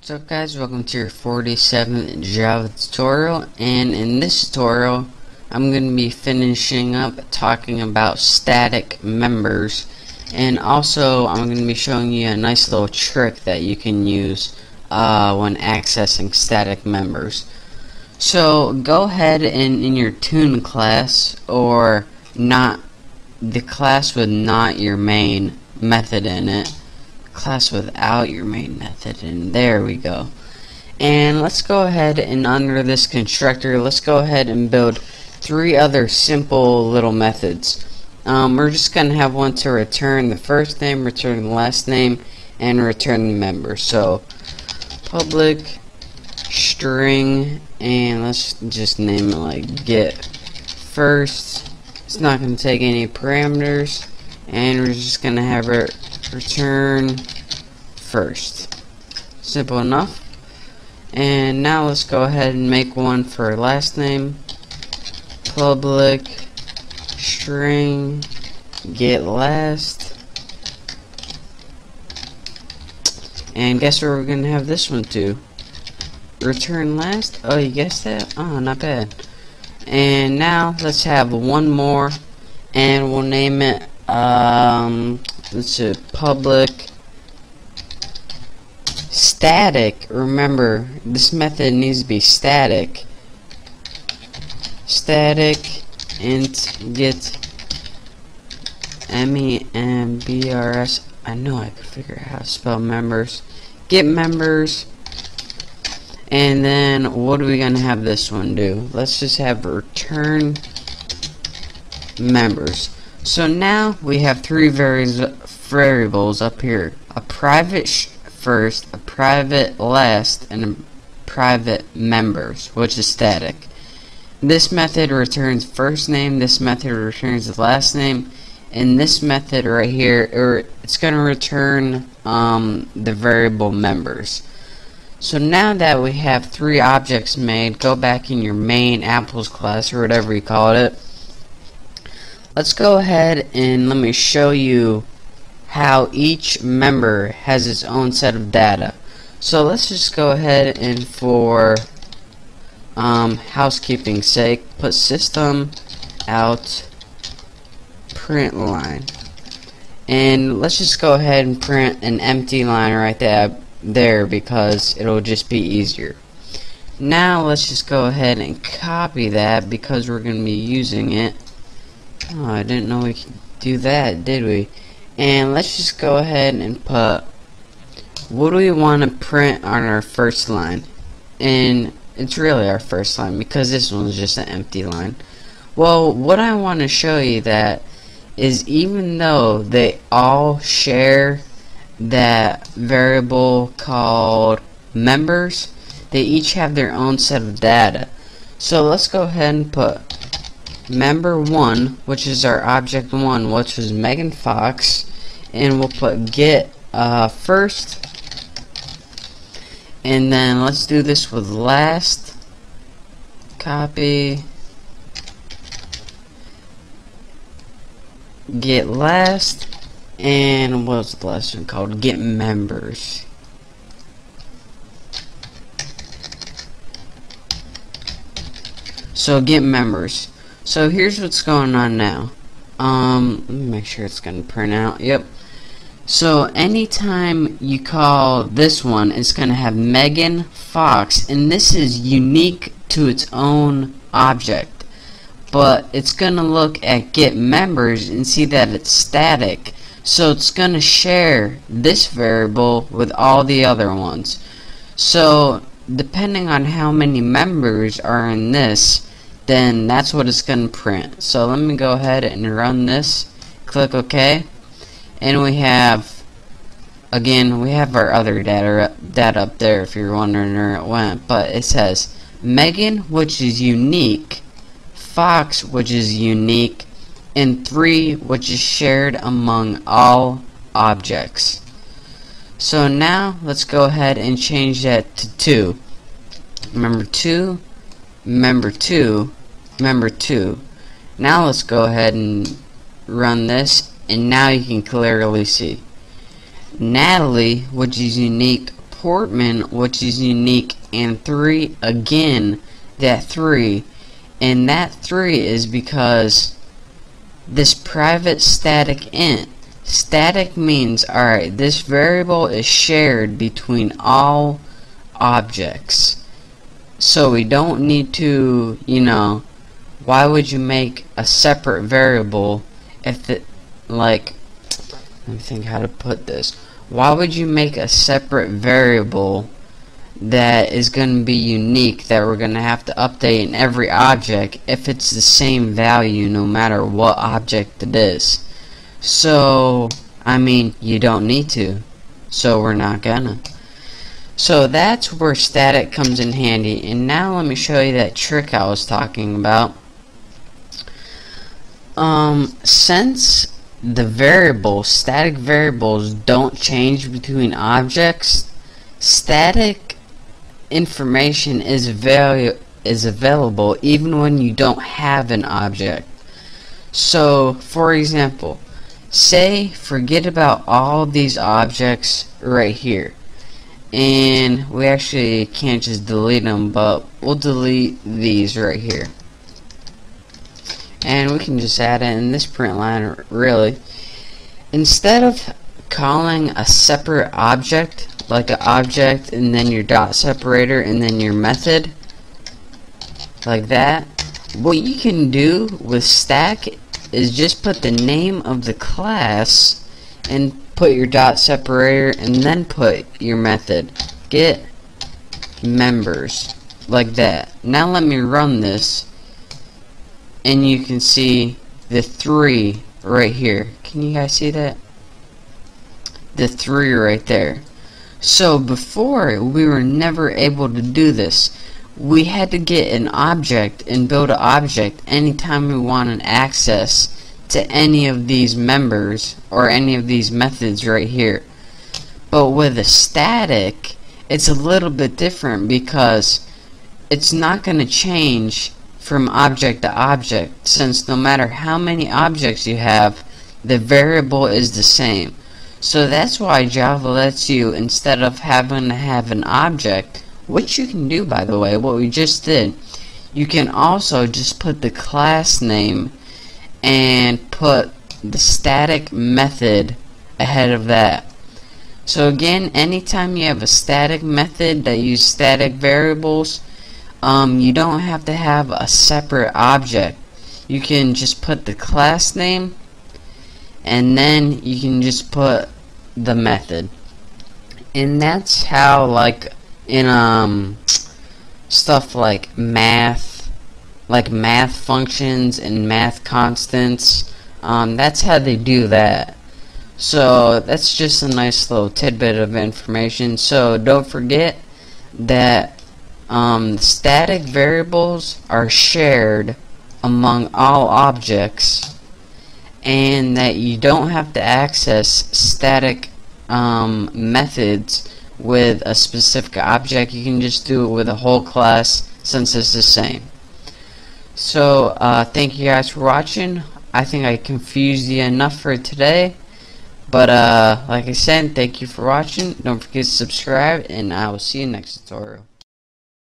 What's up guys, welcome to your 47th Java tutorial and in this tutorial I'm going to be finishing up talking about static members and also I'm going to be showing you a nice little trick that you can use uh, when accessing static members. So go ahead and in your tune class or not the class with not your main method in it class without your main method and there we go. And let's go ahead and under this constructor let's go ahead and build three other simple little methods. Um, we're just gonna have one to return the first name return the last name and return the member. So public string and let's just name it like get first. It's not gonna take any parameters and we're just gonna have it return first. Simple enough. And now let's go ahead and make one for last name. Public string get last. And guess where we're gonna have this one to? Return last? Oh, you guessed that? Oh, not bad. And now let's have one more, and we'll name it um, let's see, public static. Remember, this method needs to be static. Static int get M-E-M-B-R-S. I know I could figure out how to spell members. Get members. And then what are we gonna have this one do? Let's just have return members. So now we have three variables up here. A private first, a private last, and a private members, which is static. This method returns first name, this method returns last name, and this method right here, or it's going to return um, the variable members. So now that we have three objects made, go back in your main apples class, or whatever you call it, let's go ahead and let me show you how each member has its own set of data. So let's just go ahead and for um, housekeeping sake put system out print line and let's just go ahead and print an empty line right there there because it'll just be easier now let's just go ahead and copy that because we're going to be using it Oh, I didn't know we could do that, did we? And let's just go ahead and put what do we want to print on our first line? And it's really our first line because this one's just an empty line. Well, what I want to show you that is even though they all share that variable called members, they each have their own set of data. So let's go ahead and put member 1, which is our object 1, which was Megan Fox, and we'll put get uh, first, and then let's do this with last, copy, get last, and what's the last one called? Get members. So get members. So here's what's going on now. Um, let me make sure it's going to print out. Yep. So anytime you call this one, it's going to have Megan Fox, and this is unique to its own object. But it's going to look at get members and see that it's static. So it's going to share this variable with all the other ones. So depending on how many members are in this, then that's what it's going to print. So let me go ahead and run this. Click OK. And we have, again, we have our other data, data up there if you're wondering where it went. But it says Megan, which is unique, Fox, which is unique, and 3, which is shared among all objects. So now let's go ahead and change that to 2. Remember 2, member 2, member 2. Now let's go ahead and run this and now you can clearly see. Natalie, which is unique Portman, which is unique, and 3 again, that 3. And that 3 is because this private static int. Static means, alright, this variable is shared between all objects. So we don't need to, you know, why would you make a separate variable if it, like, let me think how to put this. Why would you make a separate variable that is going to be unique that we're going to have to update in every object if it's the same value no matter what object it is? So, I mean, you don't need to. So we're not gonna. So that's where static comes in handy. And now let me show you that trick I was talking about. Um, since the variables, static variables don't change between objects, static information is is available even when you don't have an object. So, for example, say forget about all these objects right here. And we actually can't just delete them, but we'll delete these right here and we can just add it in this print line really. Instead of calling a separate object like an object and then your dot separator and then your method like that what you can do with static is just put the name of the class and put your dot separator and then put your method. Get members like that. Now let me run this and you can see the three right here. Can you guys see that? The three right there. So before, we were never able to do this. We had to get an object and build an object anytime we wanted access to any of these members or any of these methods right here. But with a static, it's a little bit different because it's not going to change from object to object since no matter how many objects you have the variable is the same. So that's why Java lets you instead of having to have an object which you can do by the way what we just did you can also just put the class name and put the static method ahead of that. So again anytime you have a static method that use static variables um, you don't have to have a separate object. You can just put the class name and then you can just put the method. And that's how like in um stuff like math like math functions and math constants um, that's how they do that so that's just a nice little tidbit of information so don't forget that um, static variables are shared among all objects and that you don't have to access static um, methods with a specific object. You can just do it with a whole class since it's the same. So uh, thank you guys for watching. I think I confused you enough for today but uh, like I said thank you for watching. Don't forget to subscribe and I will see you next tutorial